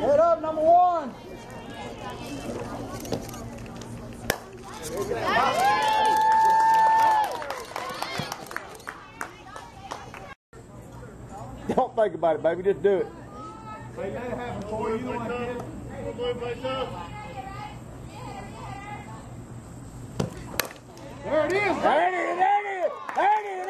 Head up, number one. Don't think about it, baby. Just do it. There it is. There it is. There it is. Ernie,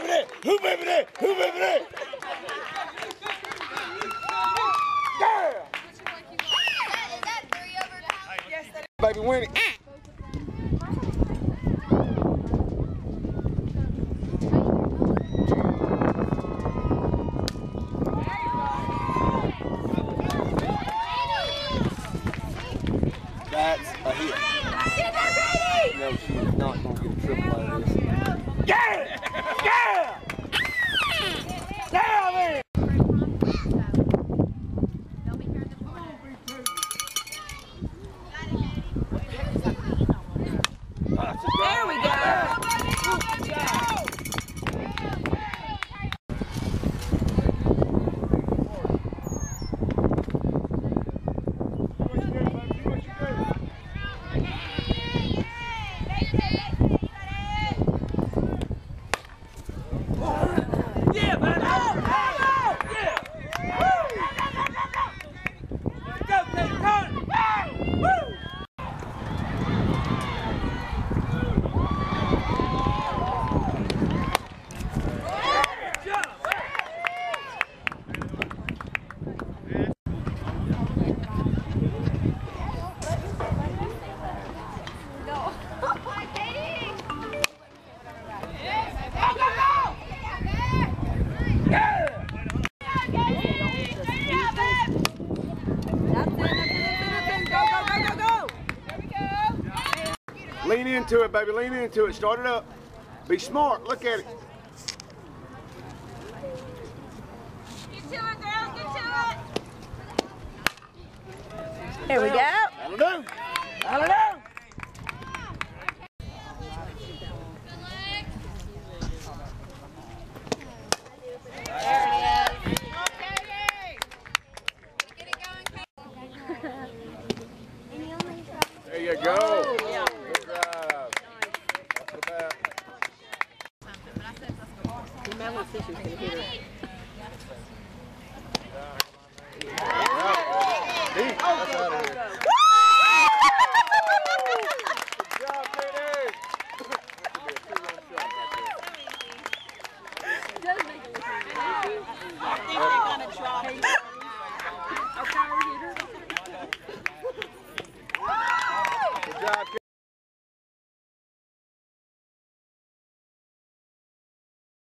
baby that? Who baby that? Who baby that? Yeah! Is that three over? Baby winning. That's a hit. No, she's not going to get a triple out of this. Yeah! Yeah! Yeah, man! There we go. That's it. That's it. That's it. That's it. Go, go, go, go, go. Lean into it, baby. Lean into it. Start it up. Be smart. Look at it. There we go. That'll do. That'll do. There you go.